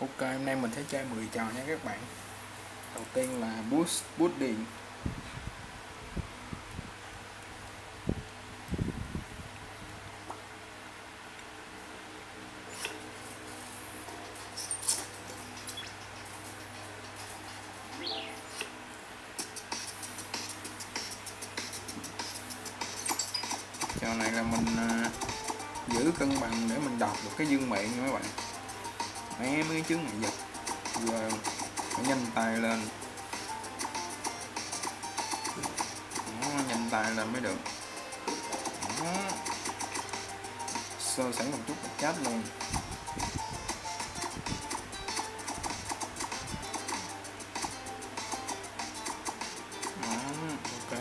Ok, hôm nay mình sẽ chơi 10 trò nha các bạn. Đầu tiên là Boost Boost điện. Chướng ngại vật. Và phải nhanh tay lên. Đó, nhanh tay lên mới được. Đó. sơ sẩy một chút chát luôn. Đó, ok.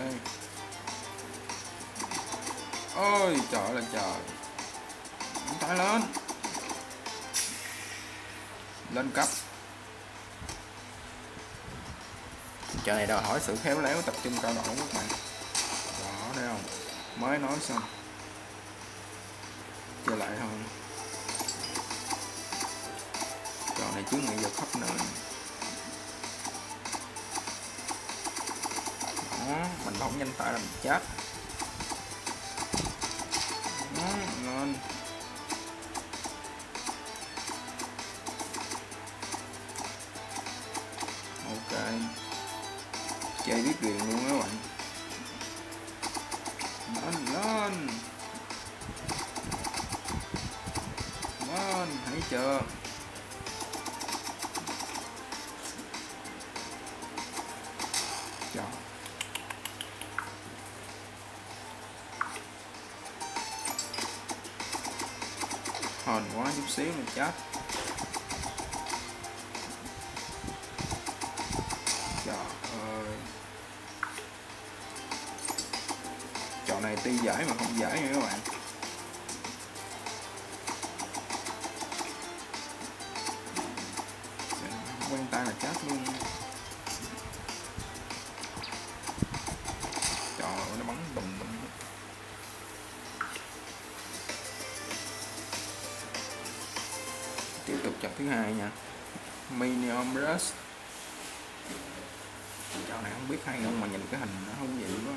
Ôi trời là trời. Tay lên lên cấp. Trò này đòi hỏi sự khéo léo, tập trung cao độ các bạn. Đó thấy không mới nói xong. Trở lại thôi. Trò này chúng nghị vật khắp nơi. Đó, mình không nhanh tay làm chết. Lên hãy chờ. Chờ. Hòn quá, chút xíu là chết. Trời ơi. Trò này tuy dễ mà không dễ nha các bạn. Biết hay không mà nhìn cái hình nó không vậy quá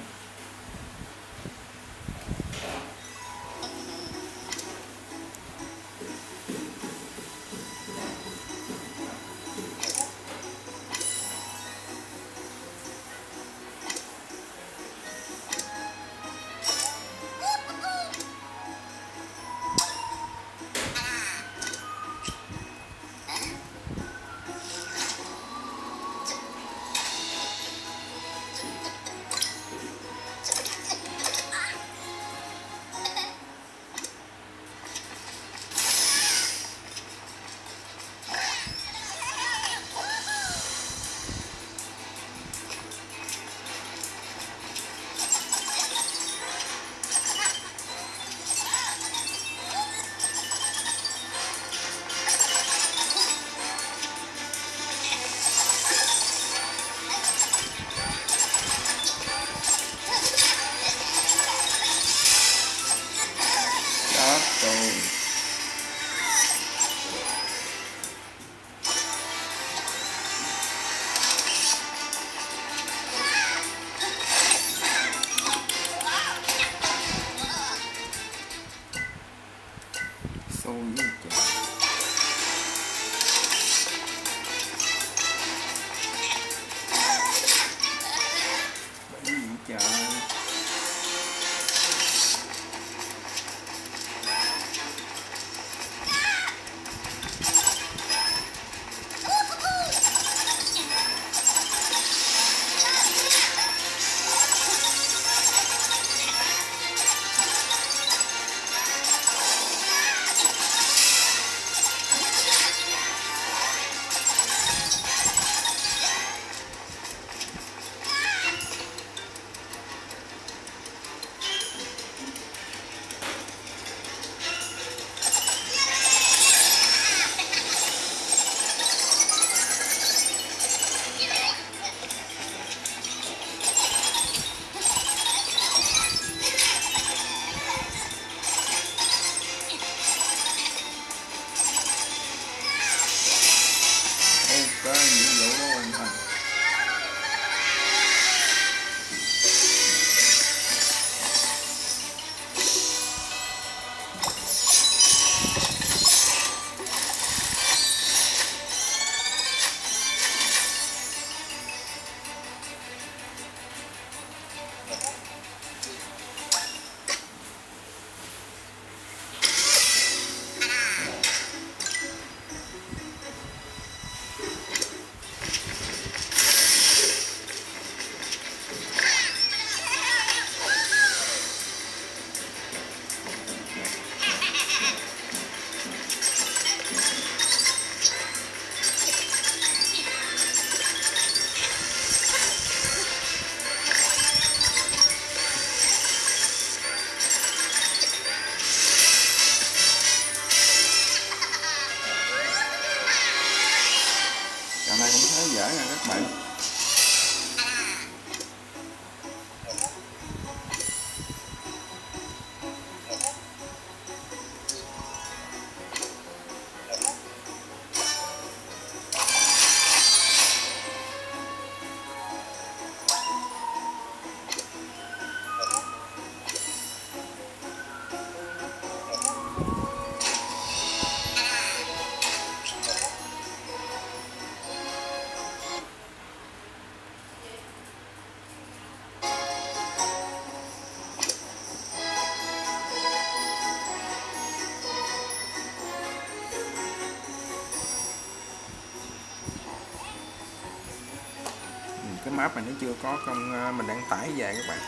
dễ nha các bạn. Chưa có công ờ, mình đang tải về các bạn.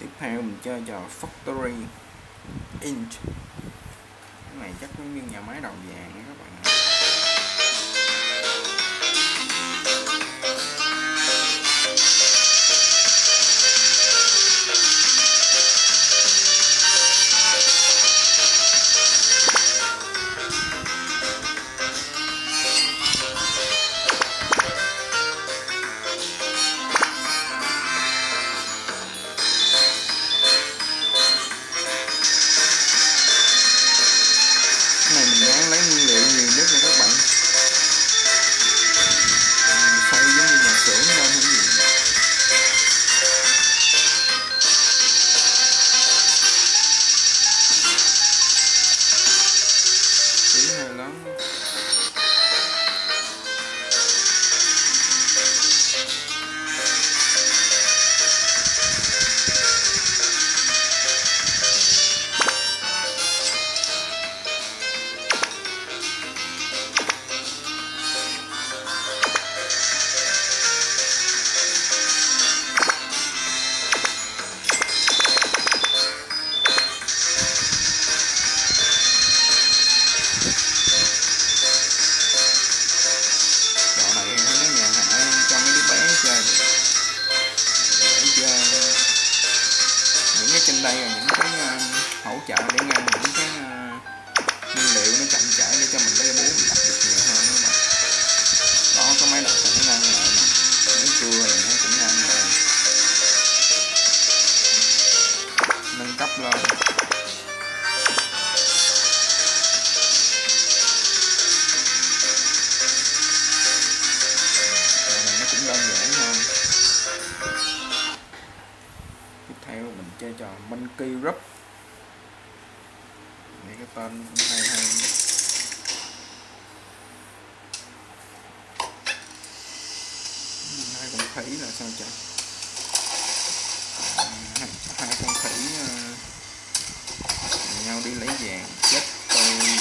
Tiếp theo mình chơi trò Factory Inch cái này chắc giống như nhà máy đầu vàng các bạn lá. Monkey group. Này cái tên cũng hay hay. Hai con khỉ là sao chẳng À, hai, hai con khỉ uh, nhau đi lấy vàng chết tôi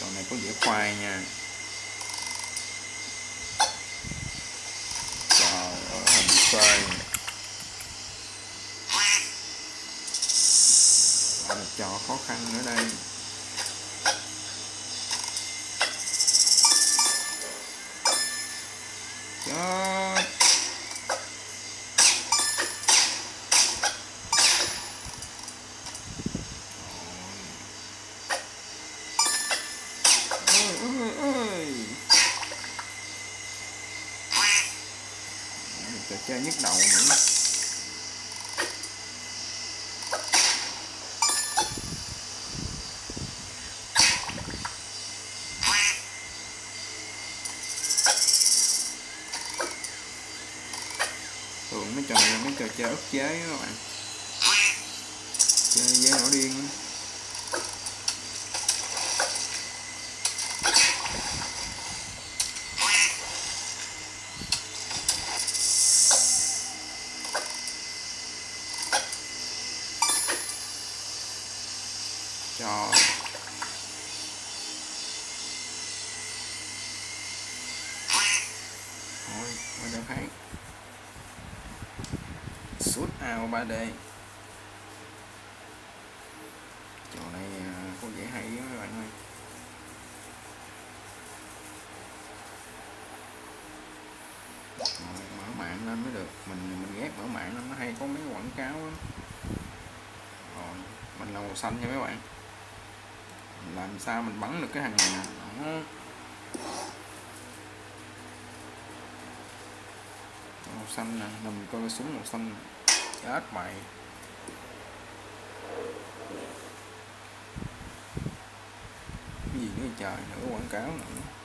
Trò này có nha. Trời ơi, hình xoay Còn trò khó khăn ở đây Chết ơi ơi ơi Một trò chơi nhức đầu nữa thường mấy trò này là mấy trò chơi ức chế các bạn chơi dễ nổi điên lắm trò thôi qua đâu khác suốt 3D chỗ này à, có vẻ hay đó các bạn ơi. Rồi, mở mạng lên mới được. Mình mình ghét mở mạng lên nó hay có mấy quảng cáo lắm. Rồi mình là màu xanh nha mấy bạn. Mình làm sao mình bắn được cái thằng này nè? Màu xanh nè mình coi cái súng màu xanh chết mày. Cái gì nữa trời nữa quảng cáo nữa.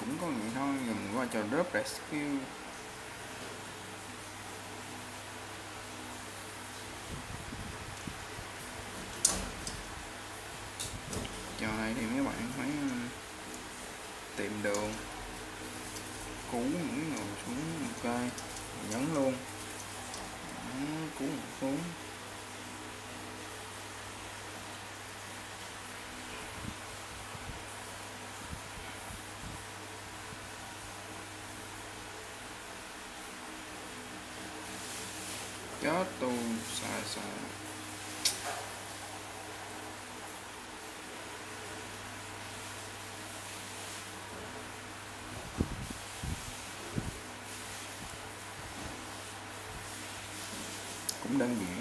Cũng có vậy thôi giờ qua trò drop rescue. Trò này thì mấy bạn phải ờ, tìm đường. Cứu những người xuống ok nhấn luôn. Đó, cứu xuống chết tôi xài cũng đơn giản.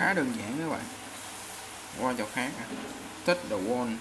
Khá đơn giản các bạn qua chỗ khác à. tích the wall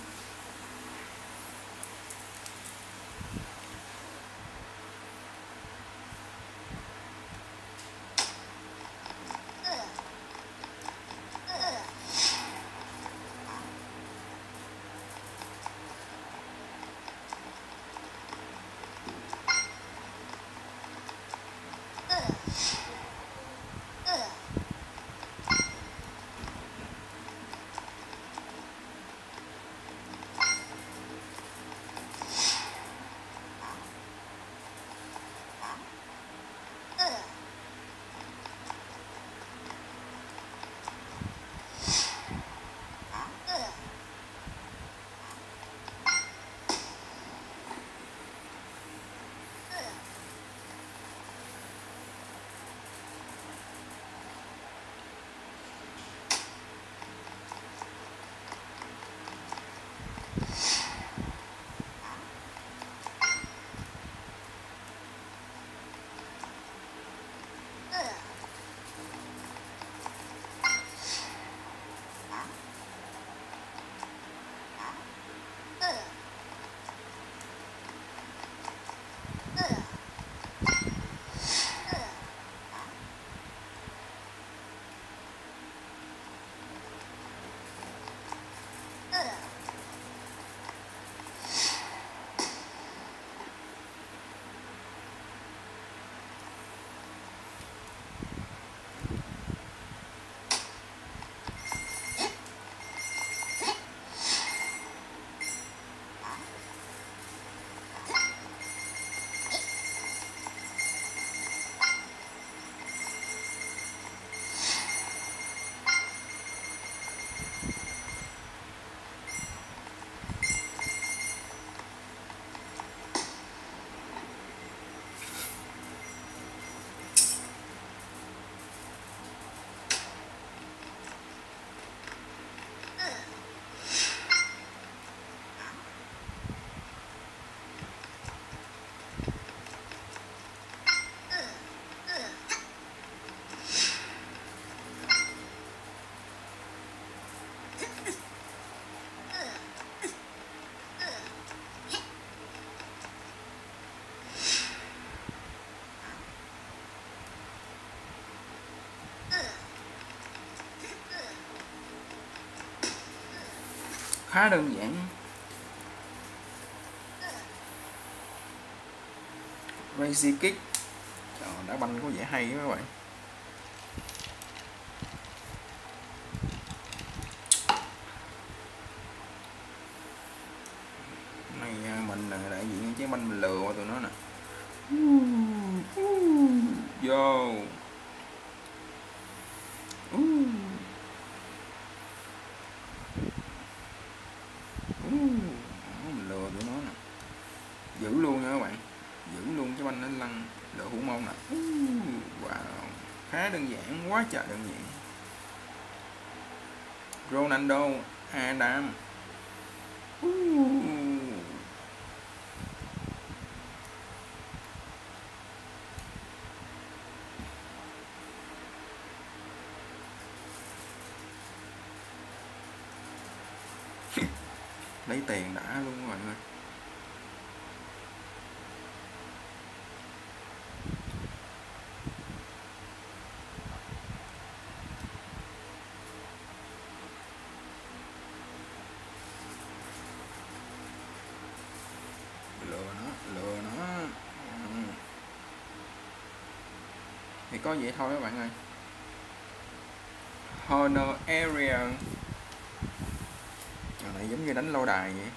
khá đơn giản. Crazy Kick. Trời, đá banh có vẻ hay quá các bạn này à, mình là đại diện trái banh mình lừa qua tụi nó nè vô mình lừa tụi nó nè giữ luôn nha các bạn giữ luôn cái banh nó lăn lựa hữu môn nè wow khá đơn giản quá trời đơn giản Ronaldo Adam. Lấy tiền đã luôn mọi người lừa nó lừa nó Ừ. thì có vậy thôi các bạn ơi. Honor Area này giống như đánh lâu đài vậy.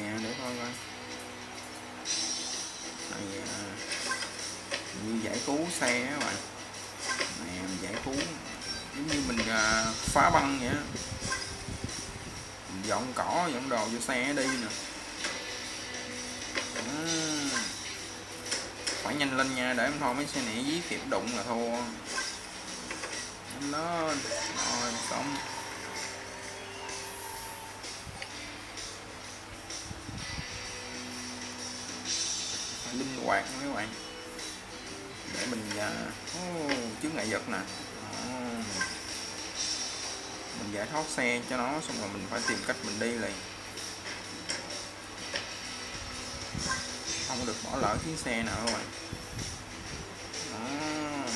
Rồi để coi coi. Này à, như giải cứu xe á các bạn. Này, mình giải cứu, giống như mình à, phá băng vậy mình dọn cỏ, dọn đồ vô xe đi nè. À, phải nhanh lên nha, để không thôi mấy xe này dí kịp đụng là thua. Nhanh lên rồi, xong. Quạt nha các bạn. Để mình uh, oh, ngại vật nè. Oh. mình giải thoát xe cho nó xong rồi mình phải tìm cách mình đi liền. Không được bỏ lỡ chuyến xe nào các bạn. Đó,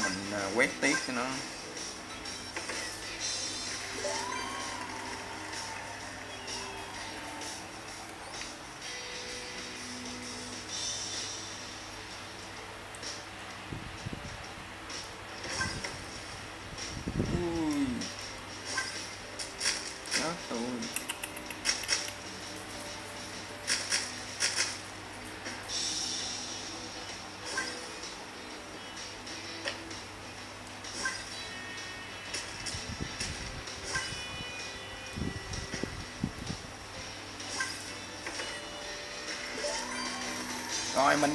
mình uh, quét tiết cho nó.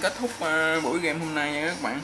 Kết thúc ờ, buổi game hôm nay nha các bạn.